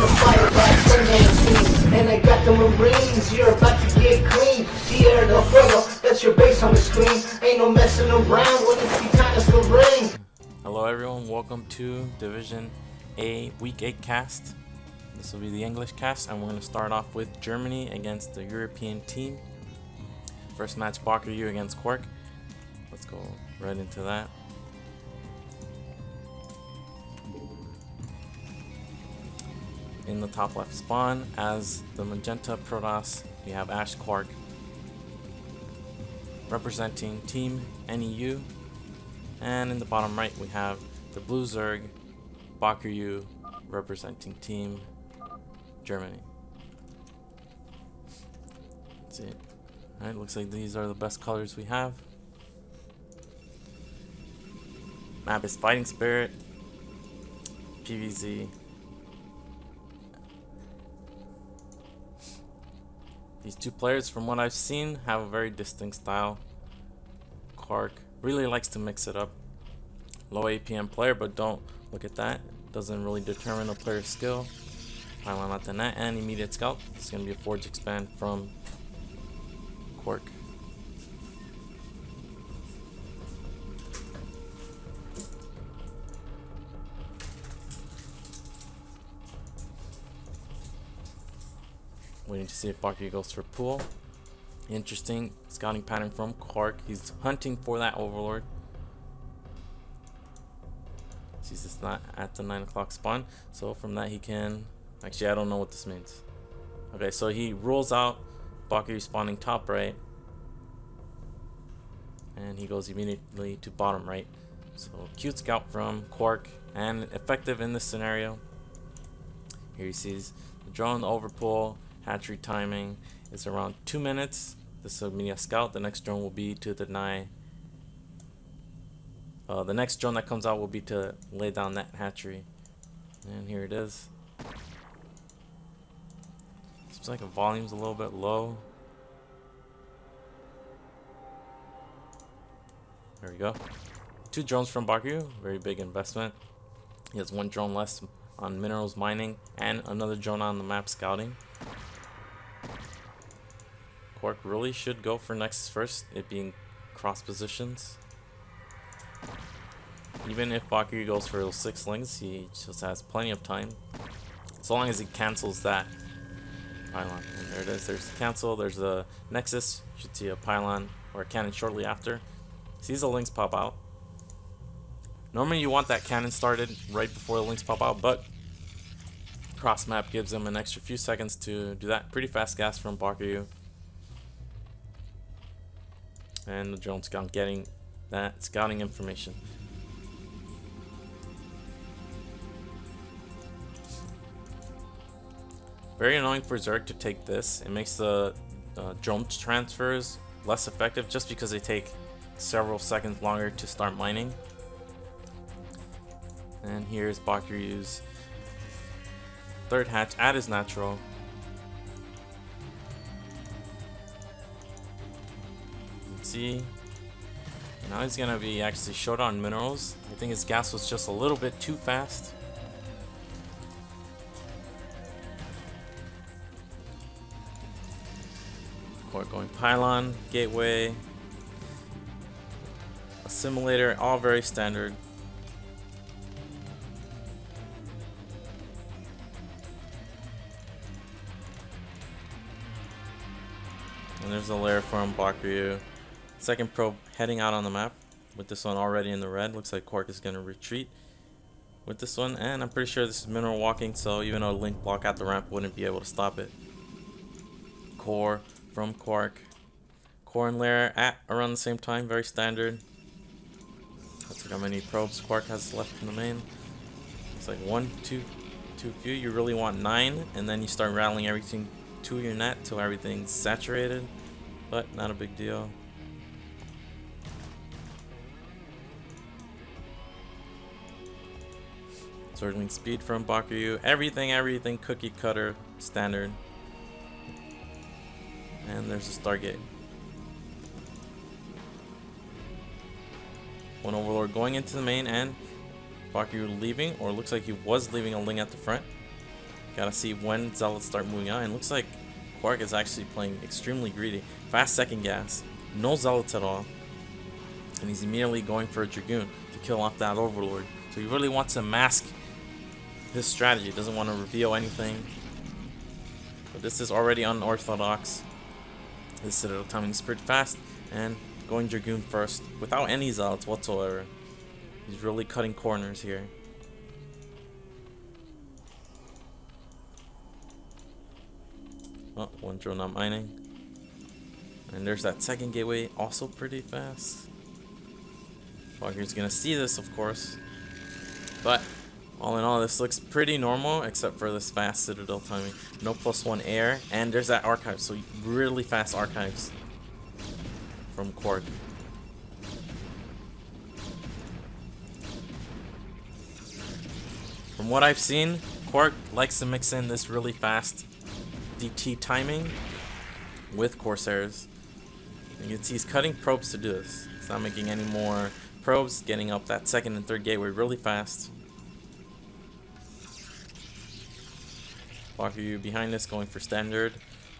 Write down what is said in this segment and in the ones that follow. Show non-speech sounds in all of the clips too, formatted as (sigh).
the fire the scene. And I got the Marines, you're about to get clean. Tierra del Fuego, that's your base on the screen. Ain't no messing around when it's the time to ring. Hello everyone, welcome to Division A Week 8 cast. This will be the English cast and we're going to start off with Germany against the European team. First match Bakuryu against Quark. Let's go right into that. In the top left spawn, as the Magenta Protoss, we have Ash Quark representing Team NEU. And in the bottom right, we have the Blue Zerg, Bakuryu representing Team Germany. That's it. Alright, looks like these are the best colors we have. Map is Fighting Spirit, PVZ. These two players, from what I've seen, have a very distinct style. Quark really likes to mix it up. Low APM player, but don't look at that. Doesn't really determine a player's skill. Pylon at the net and immediate scout. It's going to be a Forge expand from Quark. Waiting to see if Baki goes for pool. Interesting scouting pattern from Quark. He's hunting for that Overlord. He's just not at the 9 o'clock spawn. So from that he can... Actually, I don't know what this means. Okay, so he rules out Baki spawning top right. And he goes immediately to bottom right. So cute scout from Quark and effective in this scenario. Here he sees the drone overpull Hatchery timing is around two minutes. This will be a scout. The next drone will be to deny. Uh, the next drone that comes out will be to lay down that hatchery. And here it is. Seems like the volume's a little bit low. There we go. Two drones from Baku, very big investment. He has one drone less on minerals mining and another drone on the map scouting. Quark really should go for Nexus first, it being cross positions. Even if Baku goes for those six lings, he just has plenty of time. So long as he cancels that pylon. And there it is, there's the cancel, there's the Nexus, you should see a pylon or a cannon shortly after. Sees the lings pop out. Normally you want that cannon started right before the lings pop out, but cross map gives him an extra few seconds to do that. Pretty fast gas from Baku. And the drone scout getting that scouting information. Very annoying for Zerg to take this. It makes the uh, drone transfers less effective just because they take several seconds longer to start mining. And here's Bakuryu's third hatch at his natural. Now he's gonna be actually short on minerals. I think his gas was just a little bit too fast. Quark going pylon, gateway, assimilator, all very standard. And there's a layer from Bakuryu. Second probe heading out on the map with this one already in the red. Looks like Quark is going to retreat with this one. And I'm pretty sure this is mineral walking, so even though link block out the ramp wouldn't be able to stop it. Core from Quark. Core and layer at around the same time, very standard. Let's how many probes Quark has left in the main. It's like one, two, two few. You really want nine, and then you start rattling everything to your net till everything's saturated. But not a big deal. Zergling speed from Bakuryu. Everything, everything cookie cutter standard. And there's a Stargate. One Overlord going into the main and Bakuryu leaving, or looks like he was leaving a Ling at the front. Gotta see when Zealots start moving out. And looks like Quark is actually playing extremely greedy. Fast second gas. No Zealots at all. And he's immediately going for a Dragoon to kill off that Overlord. So he really wants to mask his strategy. Doesn't want to reveal anything. But this is already unorthodox. This Citadel timing is pretty fast. And going Dragoon first without any Zealots whatsoever. He's really cutting corners here. Oh, one drone not mining. And there's that second gateway, also pretty fast. Walker's gonna see this, of course. But, all in all, this looks pretty normal, except for this fast Citadel timing. No plus one air, and there's that archive, so really fast archives from Quark. From what I've seen, Quark likes to mix in this really fast DT timing with Corsairs. You can see he's cutting probes to do this. He's not making any more probes, getting up that second and third gateway really fast. Bakuryu behind us going for standard.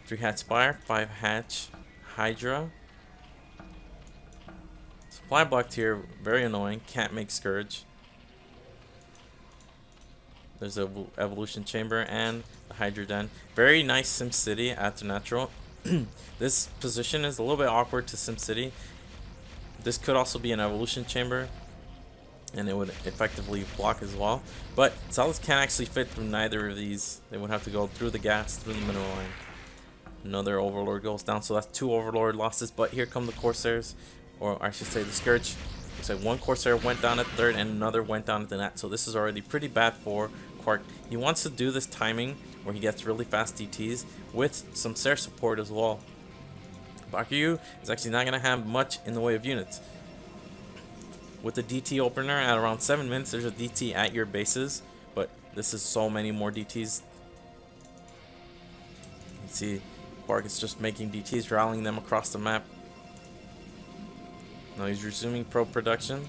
3 hatch Spire, 5 hatch Hydra. Supply blocked here, very annoying, can't make Scourge. There's a evolution chamber and the Hydra Den. Very nice SimCity at the natural. this position is a little bit awkward to SimCity. This could also be an evolution chamber and it would effectively block as well. But Zealots can't actually fit through neither of these. They would have to go through the gas, through the mineral line. Another Overlord goes down, so that's two Overlord losses. But here come the Corsairs, or I should say the Scourge. Looks like one Corsair went down at third and another went down at the net. So this is already pretty bad for Quark. He wants to do this timing where he gets really fast DTs with some Sair support as well. Bakuryu is actually not going to have much in the way of units. With the DT opener at around 7 minutes, there's a DT at your bases, but this is so many more DTs. You see, Quark is just making DTs, rallying them across the map. Now he's resuming pro production.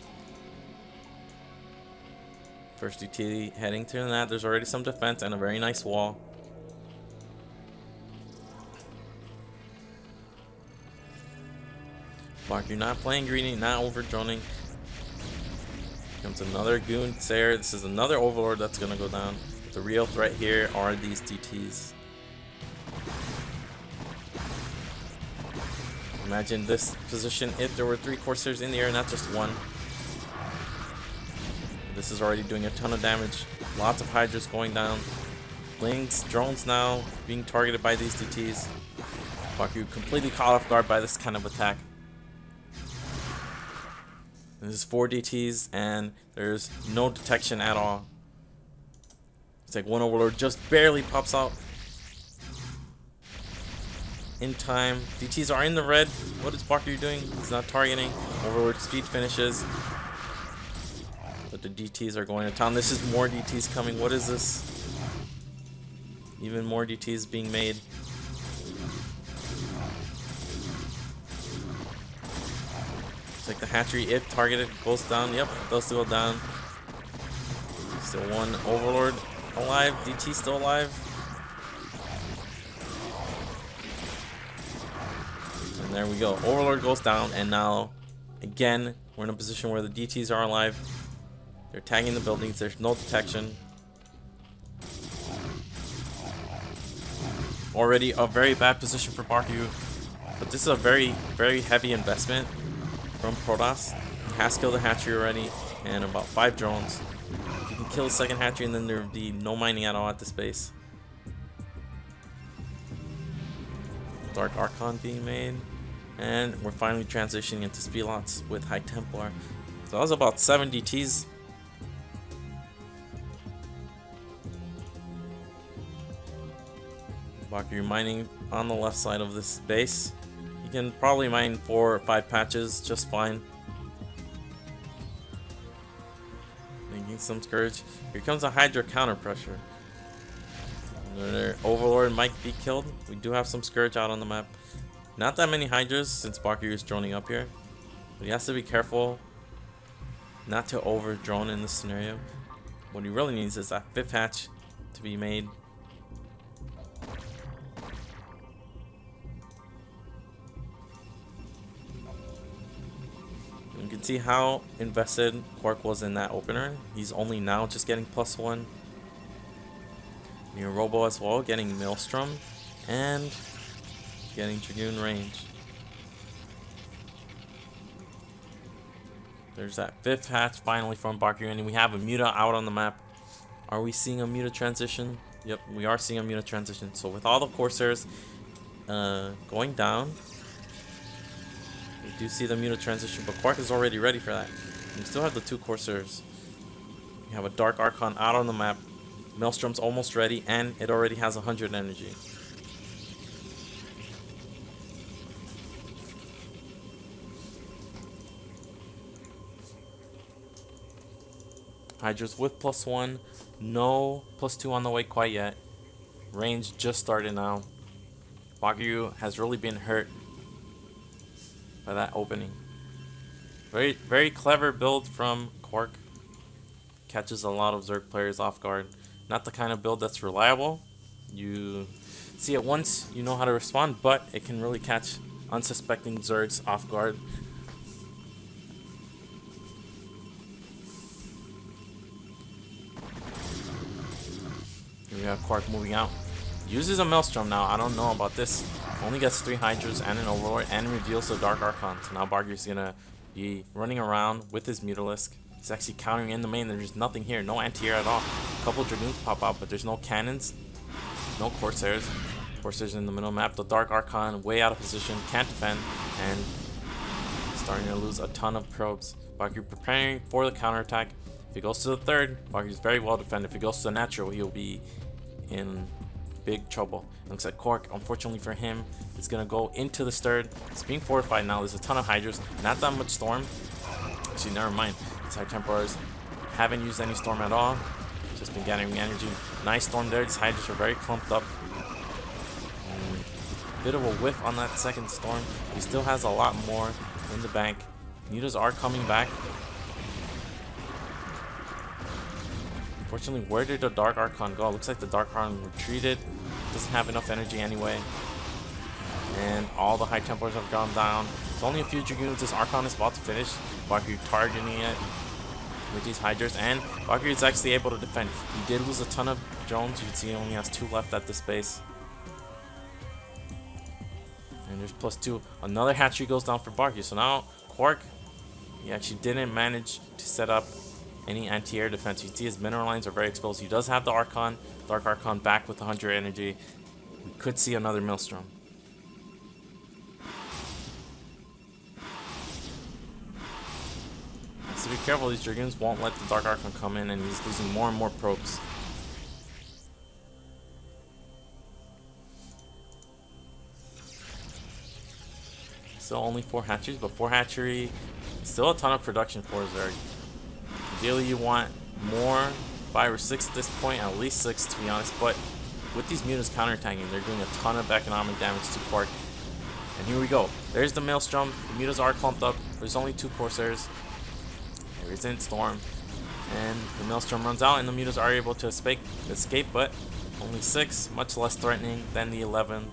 First DT heading to that. There's already some defense and a very nice wall. Mark, you're not playing greedy, not over droning. Comes another Goon Sair. This is another Overlord that's gonna go down. The real threat here are these DTs. Imagine this position if there were three Corsairs in the air, not just one. This is already doing a ton of damage. Lots of Hydras going down. Lings, drones now being targeted by these DTs. Baku completely caught off guard by this kind of attack. This is 4 DTs and there's no detection at all. It's like one Overlord just barely pops out. In time. DTs are in the red. What is Baku doing? He's not targeting. Overlord speed finishes. But the DTs are going to town. This is more DTs coming. What is this? Even more DTs being made. Hatchery, if targeted, goes down. Yep, does go down. Still one Overlord alive. DT still alive. And there we go. Overlord goes down, and now, again, we're in a position where the DTs are alive. They're tagging the buildings. There's no detection. Already a very bad position for Baku. But this is a very, very heavy investment from. He has killed the hatchery already and about five drones. You can kill the second hatchery and then there would be no mining at all at this base. Dark Archon being made. And we're finally transitioning into Speedlots with High Templar. So that was about 7 DTs Baku mining on the left side of this base. You can probably mine four or five patches just fine. Making some Scourge. Here comes a Hydra counter pressure. Another Overlord might be killed. We do have some Scourge out on the map. Not that many Hydras since Baku is droning up here. But he has to be careful not to over drone in this scenario. What he really needs is that fifth hatch to be made You can see how invested Quark was in that opener. He's only now just getting plus one. Near Robo as well, getting Maelstrom and getting Dragoon range. There's that fifth hatch finally from Barku, and we have a Muta out on the map. Are we seeing a Muta transition? Yep, we are seeing a Muta transition. So with all the Corsairs uh, going down, do see the Muta transition, but Quark is already ready for that. We still have the two Corsairs. We have a Dark Archon out on the map. Maelstrom's almost ready, and it already has 100 energy. Hydras with plus one. No plus two on the way quite yet. Range just started now. Wagyu has really been hurt by that opening. Very, very clever build from Quark. Catches a lot of Zerg players off guard. Not the kind of build that's reliable. You see it once, you know how to respond, but it can really catch unsuspecting Zergs off guard. Here we have Quark moving out. Uses a Maelstrom now. I don't know about this. Only gets three Hydras and an Overlord and reveals the Dark Archon. So now Bargy's gonna be running around with his Mutalisk. He's actually countering in the main. There's nothing here. No anti-air at all. A couple Dragoons pop out, but there's no cannons. No Corsairs. Corsairs in the middle map. The Dark Archon way out of position. Can't defend. And starting to lose a ton of probes. Bargy preparing for the counterattack. If he goes to the third, Bargy's very well defended. If he goes to the natural, he'll be in big trouble. looks like Quark, unfortunately for him, is going to go into the third. It's being fortified now. There's a ton of Hydras. Not that much Storm. Actually, never mind. These High Templars haven't used any Storm at all. Just been gathering energy. Nice Storm there. These Hydras are very clumped up. And bit of a whiff on that second Storm. He still has a lot more in the bank. Mutas are coming back. Unfortunately, where did the Dark Archon go? Looks like the Dark Archon retreated. Doesn't have enough energy anyway. And all the High Templars have gone down. It's only a few Dragoons. This Archon is about to finish. Baku targeting it with these Hydras. And Baku is actually able to defend. He did lose a ton of drones. You can see he only has two left at this base. And there's plus two. Another hatchery goes down for Barky. So now Quark, he actually didn't manage to set up any anti-air defense. You see his mineral lines are very exposed. He does have the Archon, Dark Archon back with 100 energy. We could see another Maelstrom. So be careful, these Dragoons won't let the Dark Archon come in and he's losing more and more probes. Still only 4 hatcheries, but 4 hatchery, still a ton of production for Zerg. Ideally, you want more, five or six at this point, at least six to be honest. But with these mutants counterattacking, they're doing a ton of economic damage to Quark. And here we go. There's the Maelstrom. The mutants are clumped up. There's only two Corsairs. There isn't Storm. And the Maelstrom runs out, and the mutants are able to escape, escape, but only six, much less threatening than the 11.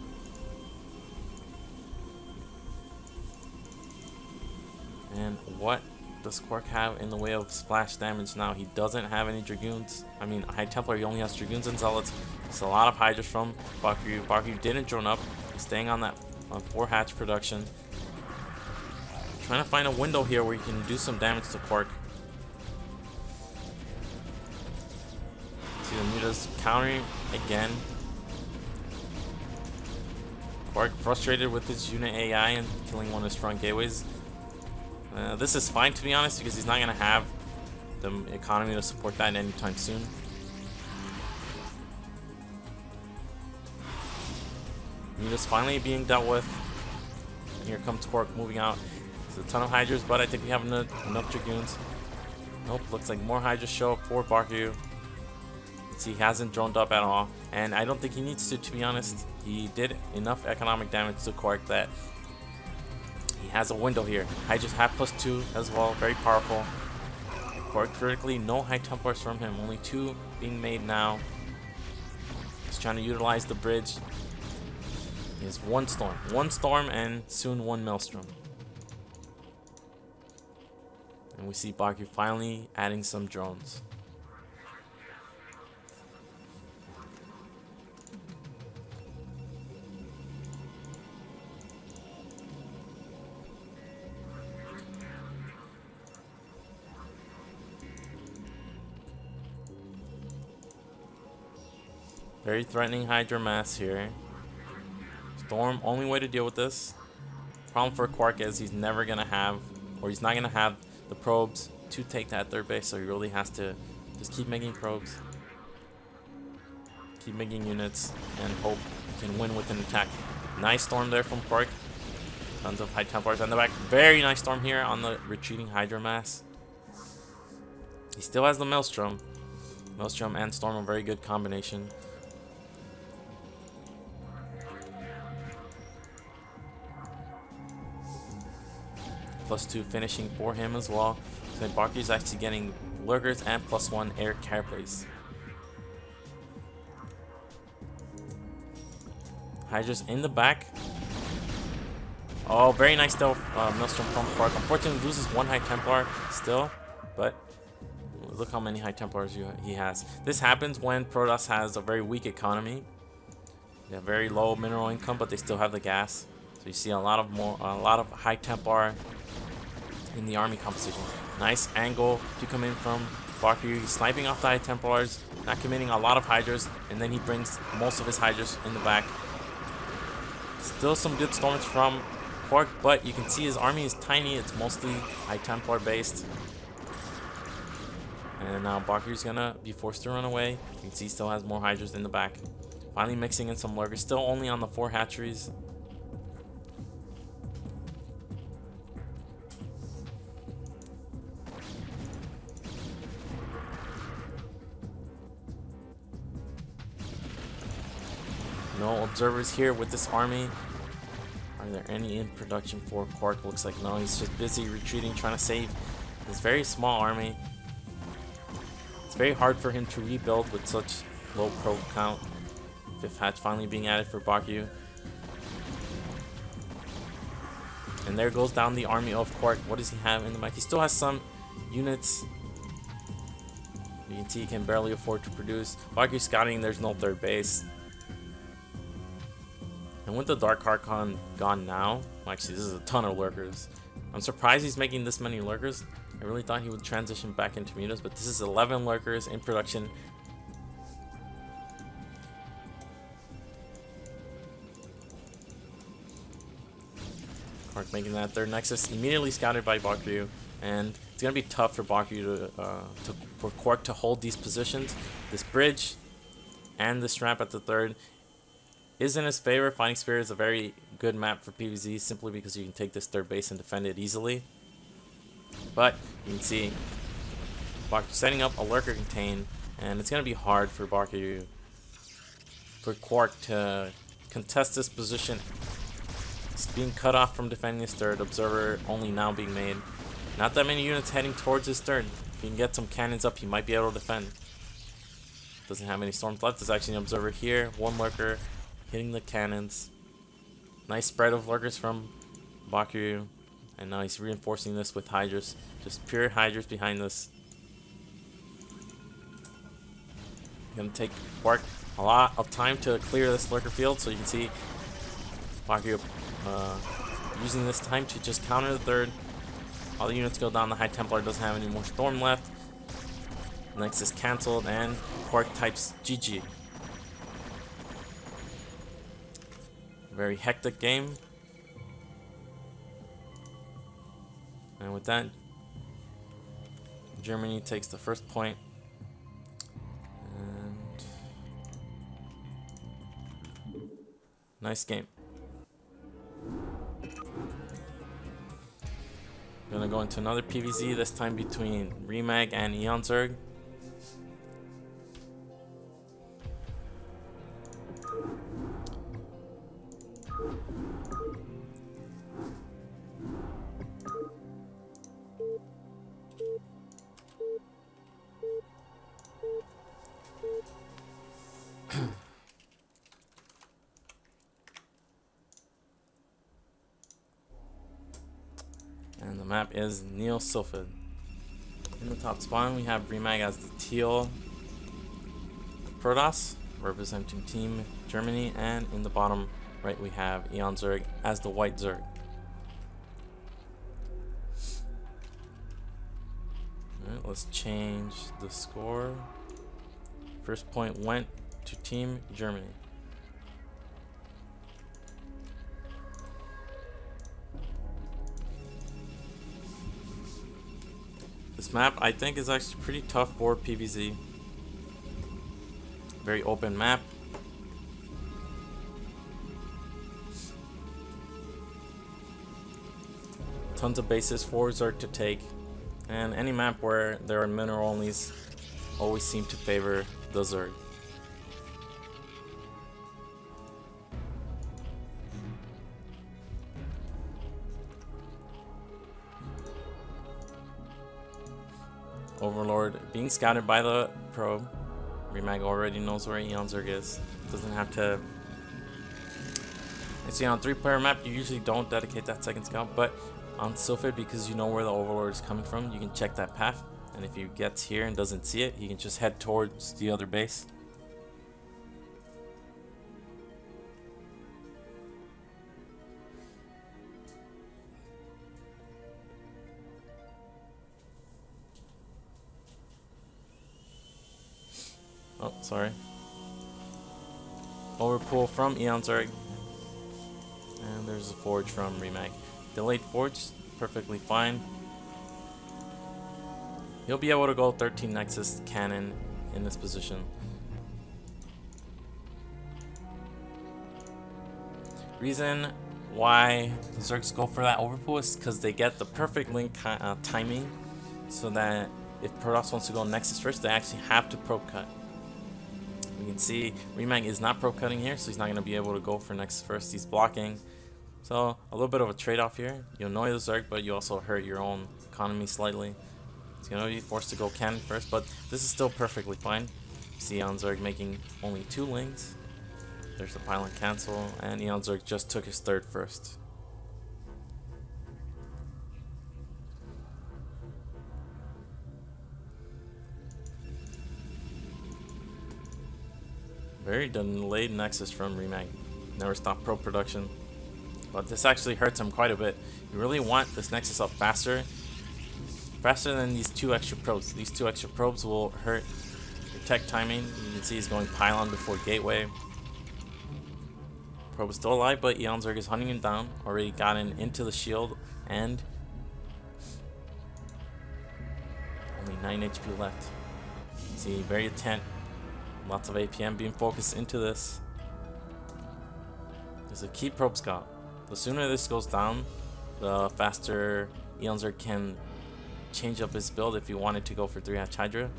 And what does Quark have in the way of splash damage now? He doesn't have any Dragoons. I mean, High Templar, he only has Dragoons and Zealots. It's a lot of Hydras from Baku. Baku didn't drone up. He's staying on that on 4 hatch production. Trying to find a window here where he can do some damage to Quark. See the Muta's countering again. Quark frustrated with his unit AI and killing one of his front gateways. Uh, this is fine to be honest because he's not going to have the economy to support that anytime soon. Muta's finally being dealt with. Here comes Quark moving out. There's a ton of Hydras, but I think we have enough, enough Dragoons. Nope, looks like more Hydras show up for Barku. See, he hasn't droned up at all. And I don't think he needs to, to be honest. He did enough economic damage to Quark that he has a window here. I just have plus two as well, very powerful. Quite critically, no high templars from him, only two being made now. He's trying to utilize the bridge. He has one storm, one storm, and soon one maelstrom. And we see Baku finally adding some drones. Very threatening Hydra mass here. Storm, only way to deal with this. Problem for Quark is he's never going to have, or he's not going to have the probes to take that third base, so he really has to just keep making probes. Keep making units, and hope he can win with an attack. Nice storm there from Quark. Tons of high Templars on the back. Very nice storm here on the retreating Hydra mass. He still has the Maelstrom. Maelstrom and Storm, a very good combination. Plus two finishing for him as well. So Baku's actually getting lurkers and plus one air carapace. Hydra's in the back. Oh, very nice stealth uh, Maelstrom from Quark. Unfortunately, loses one High Templar still, but look how many High Templars you, he has. This happens when Protoss has a very weak economy. They have very low mineral income, but they still have the gas. So you see a lot of more, a lot of High Templar in the army composition. Nice angle to come in from Baku. He's sniping off the High Templars, not committing a lot of Hydras, and then he brings most of his Hydras in the back. Still some good storms from Quark, but you can see his army is tiny. It's mostly High Templar based. And now Baku's gonna be forced to run away. You can see he still has more Hydras in the back. Finally mixing in some lurkers. Still only on the four hatcheries. Observers here with this army. Are there any in production for Quark? Looks like no. He's just busy retreating, trying to save this very small army. It's very hard for him to rebuild with such low probe count. Fifth hatch finally being added for Baku. And there goes down the army of Quark. What does he have in the back? He still has some units. You can see he can barely afford to produce. Baku scouting, there's no third base. And with the Dark Archon gone now, actually this is a ton of lurkers. I'm surprised he's making this many lurkers. I really thought he would transition back into mutas, but this is 11 lurkers in production. Quark making that third Nexus, immediately scouted by Baku, and it's gonna be tough for Baku to, uh, to for Quark to hold these positions. This bridge and this ramp at the third is in his favor. Fighting Spirit is a very good map for PvZ simply because you can take this third base and defend it easily. But you can see Baku setting up a lurker contain, and it's going to be hard for Baku for Quark to contest this position. It's being cut off from defending his third. Observer only now being made. Not that many units heading towards his third. If he can get some cannons up, he might be able to defend. Doesn't have any storms left. There's actually an observer here. One lurker hitting the cannons. Nice spread of lurkers from Baku. And now he's reinforcing this with Hydras. Just pure Hydras behind this. Gonna take Quark a lot of time to clear this lurker field. So you can see Baku uh, using this time to just counter the third. All the units go down. The High Templar doesn't have any more Storm left. Nexus is cancelled and Quark types GG. Very hectic game. And with that, Germany takes the first point. And nice game. Gonna go into another PVZ, this time between Remag and Eon map is Neo Sylphid. In the top spawn, we have Remag as the teal Protoss, representing Team Germany, and in the bottom right we have Eon Zerg as the white Zerg. Alright, let's change the score. First point went to Team Germany. This map, I think, is actually pretty tough for PVZ. Very open map. Tons of bases for Zerg to take. And any map where there are mineral onlys always seem to favor the Zerg. Being scouted by the probe. Remag already knows where Eon Zerg is. Doesn't have to. I see on three player map, you usually don't dedicate that second scout, but on Sylphid, because you know where the Overlord is coming from, you can check that path. And if he gets here and doesn't see it, he can just head towards the other base. Sorry. Overpull from Eon Zerg. And there's a forge from Remag. Delayed forge, perfectly fine. He'll be able to go 13 Nexus cannon in this position. Reason why Zergs go for that overpull is because they get the perfect ling uh, timing so that if Protoss wants to go Nexus first, they actually have to probe cut. You can see Remag is not probe cutting here, so he's not going to be able to go for Nexus first. He's blocking. So a little bit of a trade-off here. You annoy the Zerg, but you also hurt your own economy slightly. He's going to be forced to go cannon first, but this is still perfectly fine. See Eon Zerg making only two lings. There's the pylon cancel, and Eon Zerg just took his third first. Very delayed Nexus from Remag. Never stopped pro production. But this actually hurts him quite a bit. You really want this Nexus up faster. Faster than these two extra probes. These two extra probes will hurt your tech timing. You can see he's going pylon before gateway. Probe is still alive, but Eon Zerg is hunting him down. Already gotten into the shield and only 9 HP left. See, very intent Lots of APM being focused into this. There's a key probe scout. The sooner this goes down, the faster Eon Zerg can change up his build if you wanted to go for 3 hatch Hydra.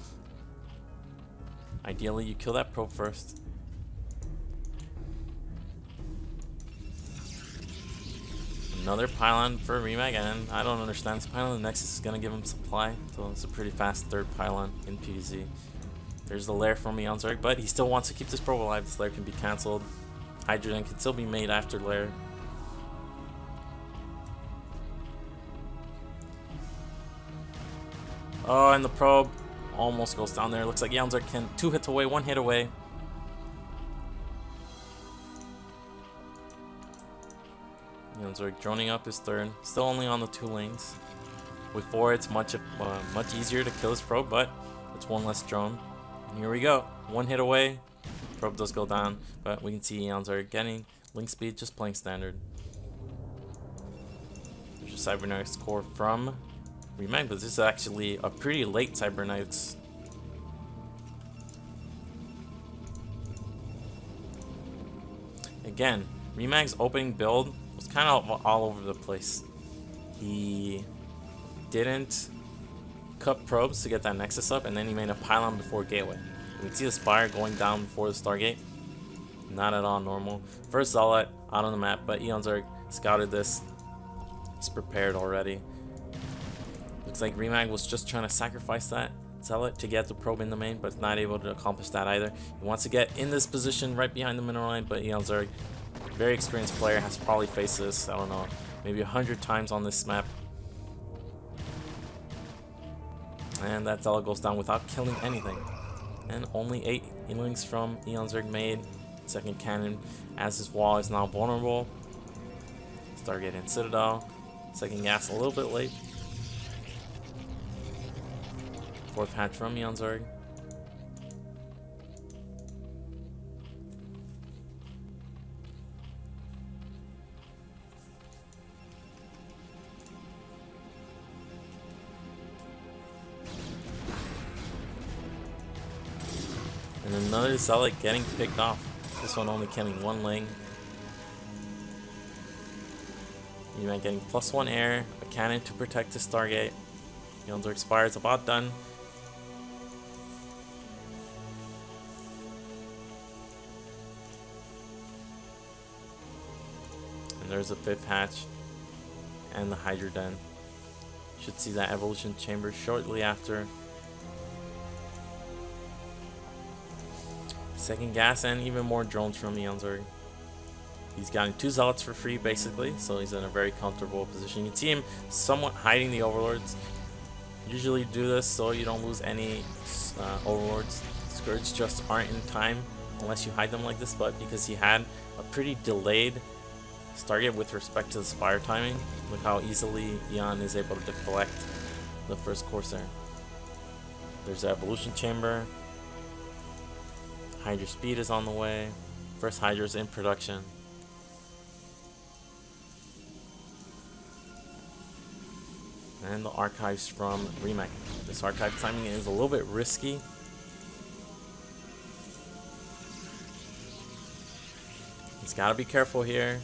Ideally, you kill that probe first. Another pylon for Remag, and I don't understand this pylon. The Nexus is going to give him supply, so it's a pretty fast third pylon in PvZ. There's the lair from Eon Zerg, but he still wants to keep this probe alive. This lair can be cancelled. Hydra Den can still be made after lair. Oh, and the probe almost goes down there. Looks like Eon Zerg can two hits away, one hit away. Eon Zerg droning up his third. Still only on the two lanes. With four, it's much uh, much easier to kill his probe, but it's one less drone. Here we go. One hit away. Probe does go down, but we can see Eons are getting link speed, just playing standard. There's a Cybernetics core from Remag, but this is actually a pretty late Cybernetics. Again, Remag's opening build was kind of all over the place. He didn't cut probes to get that Nexus up, and then he made a pylon before Gateway. You can see the Spire going down before the Stargate. Not at all normal. First Zealot out on the map, but Eon Zerg scouted this. It's prepared already. Looks like Remag was just trying to sacrifice that Zealot to get the probe in the main, but not able to accomplish that either. He wants to get in this position right behind the mineral line, but Eon Zerg, very experienced player, has probably faced this, I don't know, maybe a hundred times on this map And that Zealot goes down without killing anything. And only 8 Inklings from Eon Zerg made. Second cannon, as his wall is now vulnerable. Stargate and Citadel. Second gas a little bit late. Fourth hatch from Eon And another Zealot getting picked off. This one only killing one Ling. You might getting plus one air, a cannon to protect the Stargate. Yonzer expires about done. And there's a fifth hatch and the Hydra Den. Should see that evolution chamber shortly after. Second gas and even more drones from Eon Zerg. He's gotten two zealots for free basically, so he's in a very comfortable position. You can see him somewhat hiding the overlords. Usually do this so you don't lose any uh, overlords. Scourge just aren't in time unless you hide them like this, but because he had a pretty delayed Stargate with respect to the Spire timing, look how easily Eon is able to deflect the first Corsair. There's the Evolution Chamber. Hydra Speed is on the way. First Hydra's in production. And the archives from Remag. This archive timing is a little bit risky. He's got to be careful here.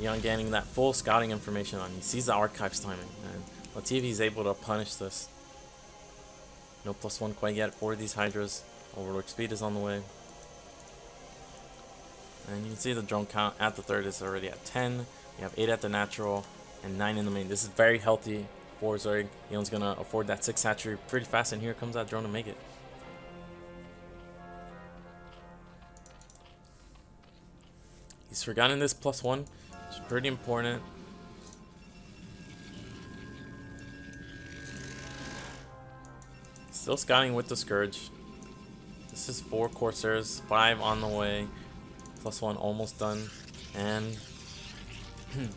Eon gaining that full scouting information on. He sees the archives timing. And he's able to punish this. No plus one quite yet for these Hydras. Overlord speed is on the way. And you can see the drone count at the third is already at 10. You have 8 at the natural and 9 in the main. This is very healthy for Zerg. Eon's going to afford that 6 hatchery pretty fast, and here comes that drone to make it. He's forgotten this plus 1. It's pretty important. Still scouting with the Scourge. This is four Corsairs, five on the way, plus one almost done, and (clears throat)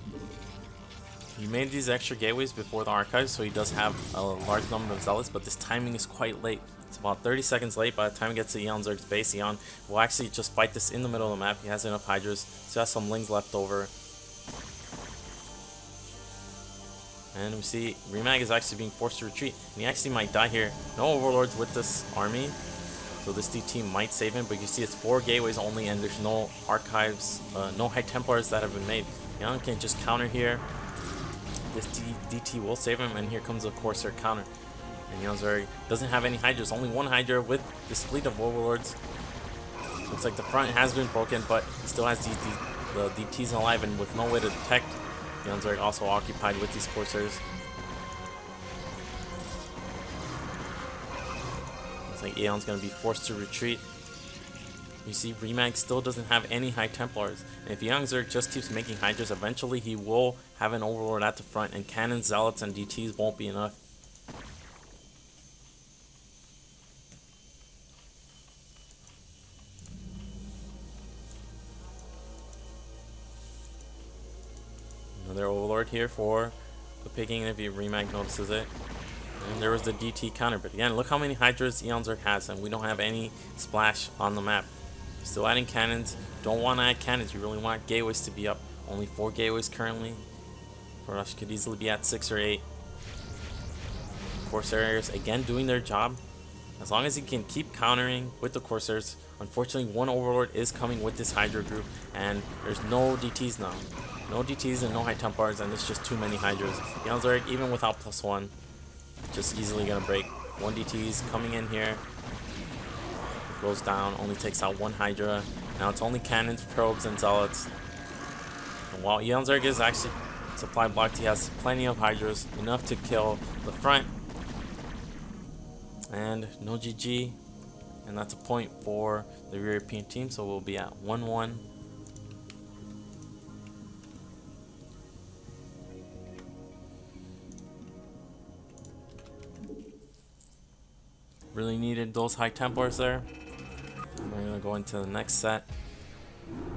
he made these extra gateways before the archives, so he does have a large number of zealots, but this timing is quite late. It's about 30 seconds late by the time he gets to Eon Zerg's base. Eon will actually just fight this in the middle of the map. He has enough Hydras, so he has some Lings left over. And we see Remag is actually being forced to retreat, and he actually might die here. No Overlords with this army, so this DT might save him, but you see it's four gateways only and there's no archives, uh, no High Templars that have been made. Young can just counter here. This D DT will save him and here comes a Corsair counter. And Yonzari doesn't have any Hydras, only one Hydra with this fleet of Overlords. Looks like the front has been broken, but he still has the DTs alive and with no way to detect. Yonzari also occupied with these Corsairs. Like Eon's gonna be forced to retreat. You see, Remag still doesn't have any High Templars, and if Eon Zerg just keeps making Hydras, eventually he will have an Overlord at the front, and Cannon, Zealots, and DTs won't be enough. Another Overlord here for the picking if you Remag notices it. And there was the DT counter, but again, look how many Hydras Eon Zerg has, and we don't have any splash on the map. Still adding cannons. Don't want to add cannons. You really want gateways to be up. Only four gateways currently. Rush could easily be at six or eight. Corsairs again doing their job. As long as he can keep countering with the Corsairs. Unfortunately, one Overlord is coming with this Hydra group, and there's no DTs now. No DTs and no High Templars, and it's just too many Hydras. Zerg, even without plus one, just easily gonna break. One DT's coming in here. Goes down, only takes out one Hydra. Now it's only cannons, probes, and zealots. And while Eon Zerg is actually supply blocked, he has plenty of Hydras, enough to kill the front. And no GG. And that's a point for the European team, so we'll be at 1-1. Really needed those high Templars there. We're gonna go into the next set,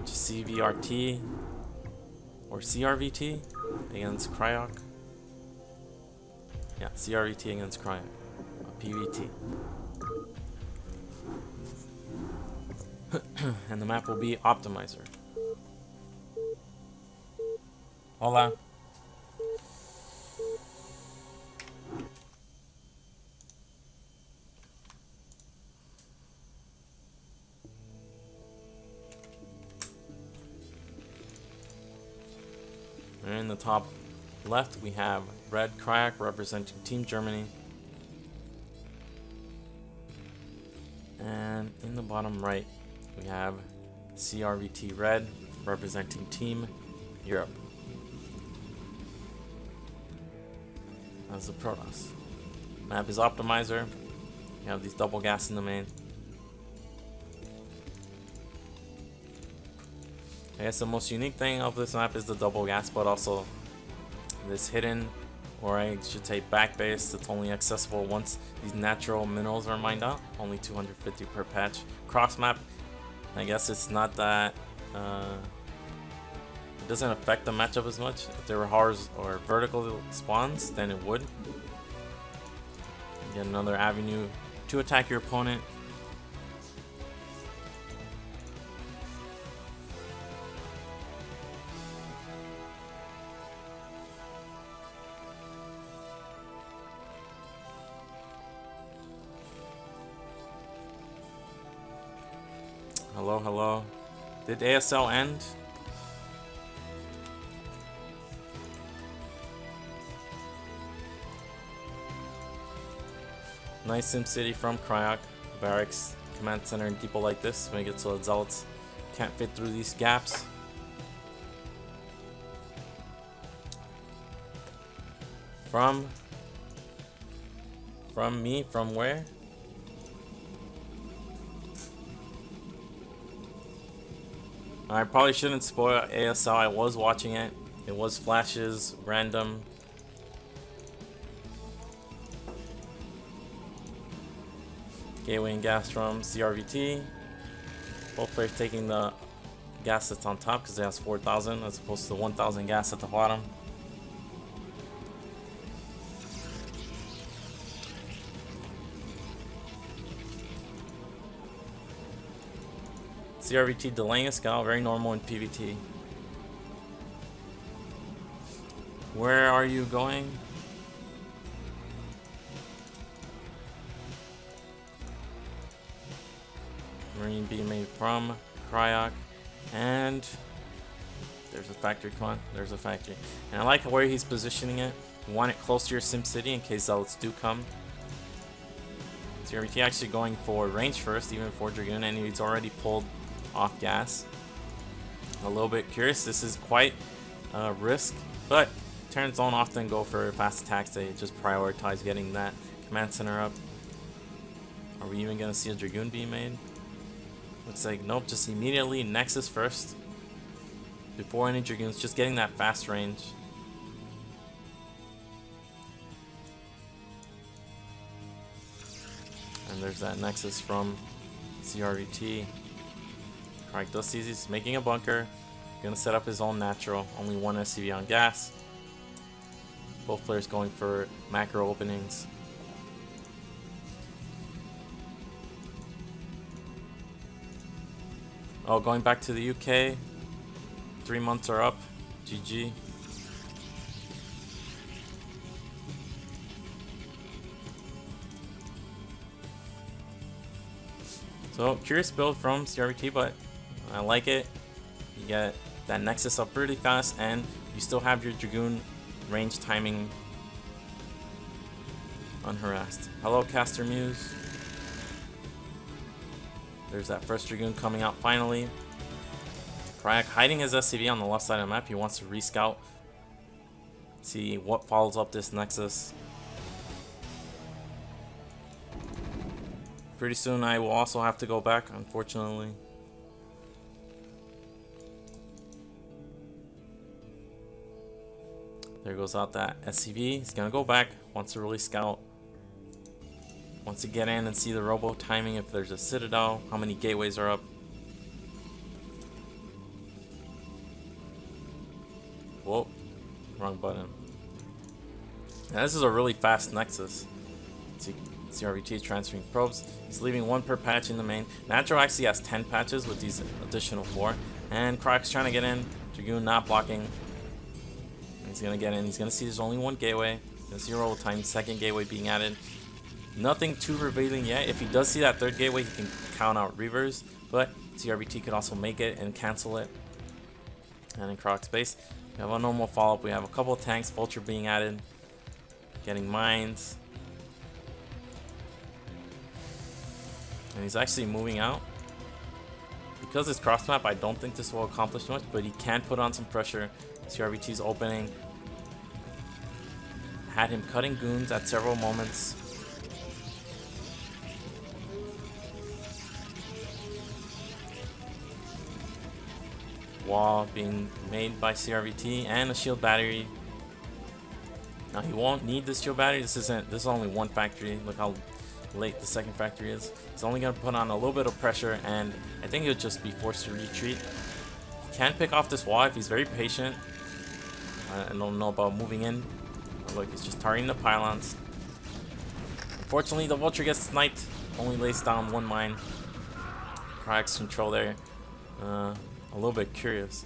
which is CVRT or CRVT against Cryok. Yeah, CRVT against Cryok. PVT. (coughs) and the map will be Optimizer. Hola. And in the top left, we have Red Crack representing Team Germany. And in the bottom right, we have CRVT Red representing Team Europe. That's the Protoss. Map is Optimizer. You have these double gas in the main. I guess the most unique thing of this map is the double gas, but also this hidden, or I should say back base, that's only accessible once these natural minerals are mined out. Only 250 per patch. Cross map, I guess it's not that, uh, it doesn't affect the matchup as much. If there were hars or vertical spawns, then it would. Get another avenue to attack your opponent Did ASL end? Nice Sim City from Cryok. Barracks, command center, and people like this make it so the zealots can't fit through these gaps. From from me, from where? I probably shouldn't spoil ASL. I was watching it. It was flashes, random. Gateway and gas from CRVT. Both players taking the gas that's on top because it has 4,000 as opposed to the 1,000 gas at the bottom. CRVT delaying a scout, very normal in PVT. Where are you going? Marine being made from Cryok. And there's a factory, come on, there's a factory. And I like where he's positioning it. You want it close to your Sim City in case zealots do come. CRVT actually going for range first, even for Dragoon, and he's already pulled off gas. A little bit curious. This is quite a risk, but Terrans don't often go for fast attacks. They just prioritize getting that command center up. Are we even going to see a Dragoon being made? Looks like nope, just immediately Nexus first. Before any Dragoons, just getting that fast range. And there's that Nexus from CRVT. Alright, Dusty's he's making a bunker. Gonna set up his own natural. Only one SCV on gas. Both players going for macro openings. Oh, going back to the UK. Three months are up. GG. So, curious build from CRVT, but I like it. You get that Nexus up really fast, and you still have your Dragoon range timing unharassed. Hello, Caster Muse. There's that first Dragoon coming out finally. Cryok hiding his SCV on the left side of the map. He wants to rescout. See what follows up this Nexus. Pretty soon I will also have to go back, unfortunately. There goes out that SCV. He's gonna go back. Wants to really scout. Wants to get in and see the robo timing if there's a citadel, how many gateways are up. Whoa, wrong button. Now this is a really fast Nexus. See, CRVT transferring probes. He's leaving one per patch in the main. Natural actually has 10 patches with these additional four. And Croc's trying to get in. Dragoon not blocking. He's gonna get in. He's gonna see there's only one gateway. Zero time, second gateway being added. Nothing too revealing yet. If he does see that third gateway, he can count out Reavers. But CRVT could also make it and cancel it. And in Croc's base, we have a normal follow-up. We have a couple tanks, Vulture being added. Getting mines. And he's actually moving out. Because it's cross map, I don't think this will accomplish much, but he can put on some pressure. CRVT's opening. Had him cutting goons at several moments. Wall being made by CRVT and a shield battery. Now he won't need this shield battery. This isn't. This is only one factory. Look how late the second factory is. It's only going to put on a little bit of pressure, and I think he'll just be forced to retreat. He can pick off this wall if he's very patient. I don't know about moving in. Look, he's just targeting the pylons. Unfortunately, the Vulture gets sniped. Only lays down one mine. Cracks control there. Uh, a little bit curious.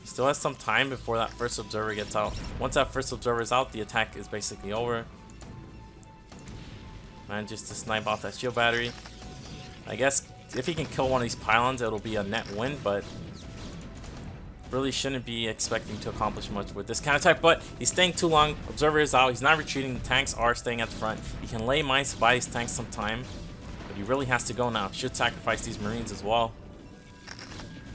He still has some time before that first observer gets out. Once that first observer is out, the attack is basically over. Manages to snipe off that shield battery. I guess if he can kill one of these pylons, it'll be a net win, but really shouldn't be expecting to accomplish much with this kind of attack, but he's staying too long. Observer is out. He's not retreating. The tanks are staying at the front. He can lay mines buy these tanks some time, but he really has to go now. Should sacrifice these marines as well.